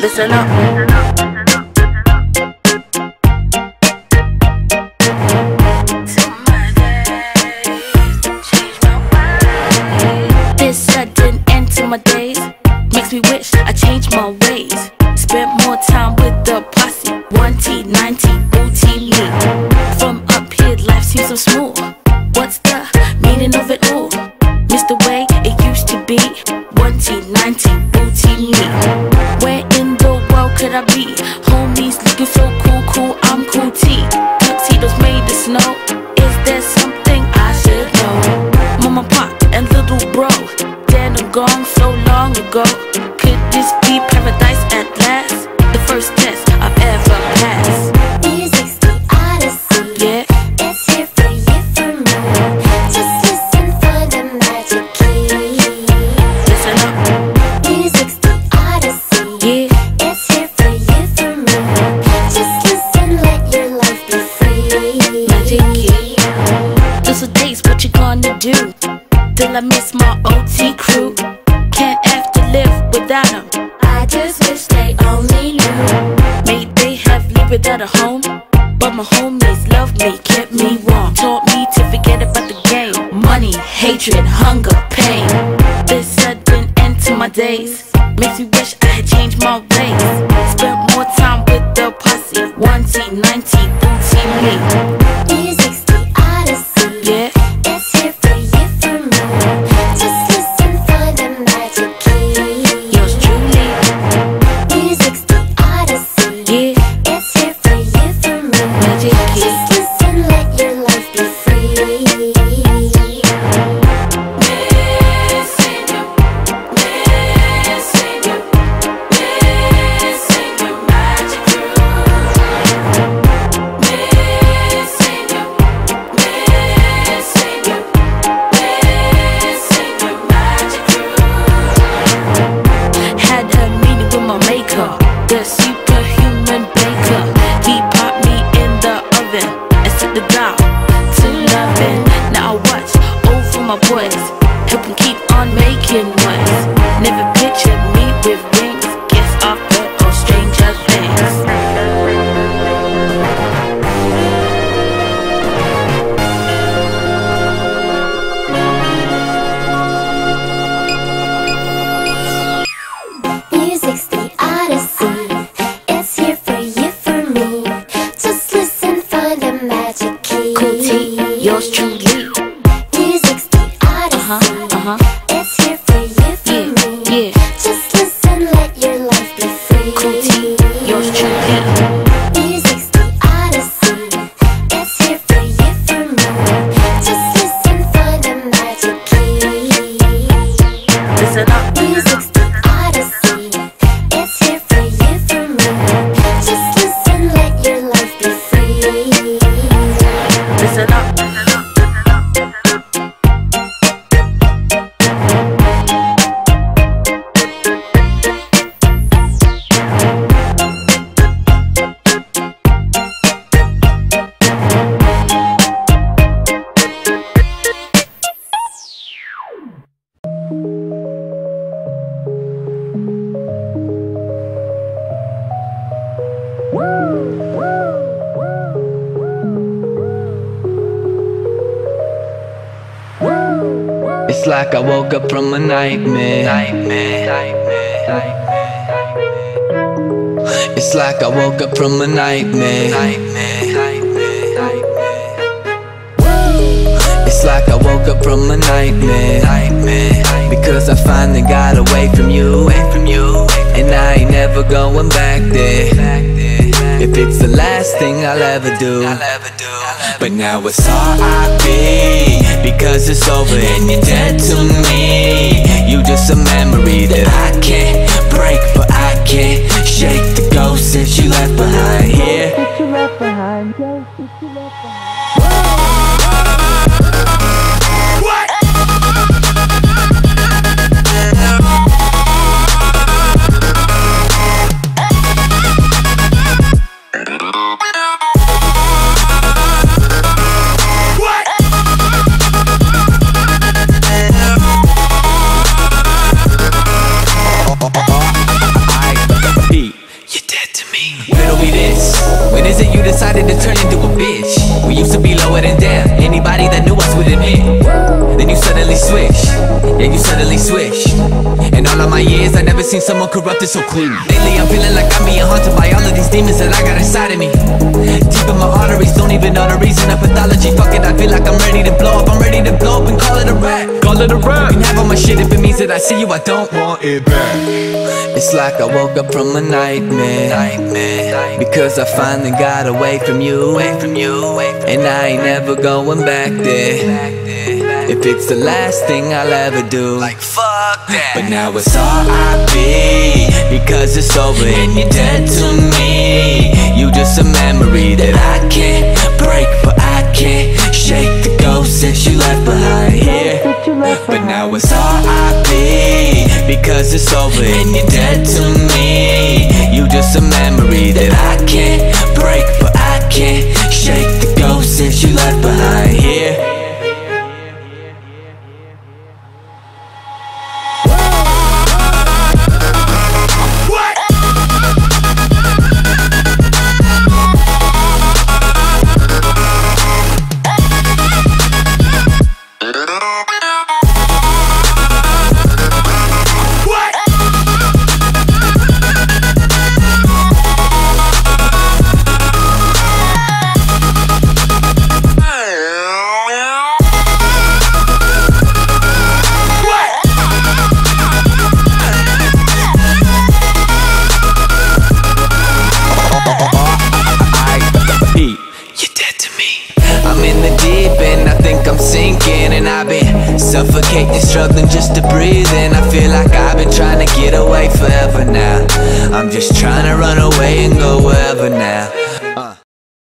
Listen up. This sudden end to my days makes me wish I changed my ways. Spent more time with the posse. 1T, 90, booty me. From up here, life seems so smooth. What's the meaning of it all? Missed the way it used to be. 1T, 90, I be? Homies looking so cool, cool, I'm cool T. Tuxedos made of snow. Is there something I should know? Mama, pop, and little bro. And gone so long ago. I just wish they only knew. May they have lived without a home. But my homies loved me, kept me warm. Taught me to forget about the game. Money, hatred, hunger, pain. This sudden end to my days. Makes me wish I had changed my ways. Spent more time with the posse. One T, nine T, booty me. Set the dial to loving. Now I watch over my boys, help 'em keep on making noise. Never pictured Cool T, like I woke up from a nightmare. It's like I woke up from a nightmare. It's like I woke up from a nightmare. Because I finally got away from you. And I ain't never going back there. If it's the last thing I'll ever do. But now it's all i R.I.P. It's over and you're dead to me. You just a memory that I can't reason you decided to turn into a bitch? We used to be lower than death. Anybody that knew us would admit Then you suddenly switch Yeah, you suddenly switch In all of my years, I never seen someone corrupted so clean. Lately I'm feeling like I'm being haunted by all of these demons that I got inside of me even know the reason of pathology. Fuck it, I feel like I'm ready to blow up. I'm ready to blow up and call it a rap. Call it a rap. You can have all my shit if it means that I see you, I don't want it back. it's like I woke up from a nightmare. nightmare. Because I finally got away from you. Away from you. And I ain't never going back there. If it's the last thing I'll ever do. Like fuck that. But now it's all i R.I.P. Because it's over and you're dead to me. You just a memory that I can't break, but I can't shake the ghost that you left behind here. But now it's R.I.P. Because it's over and you're dead to me You just a memory that I can't break But I can't shake the ghost that you left behind suffocating, struggling just to breathe. And I feel like I've been trying to get away forever now. I'm just trying to run away and go wherever now.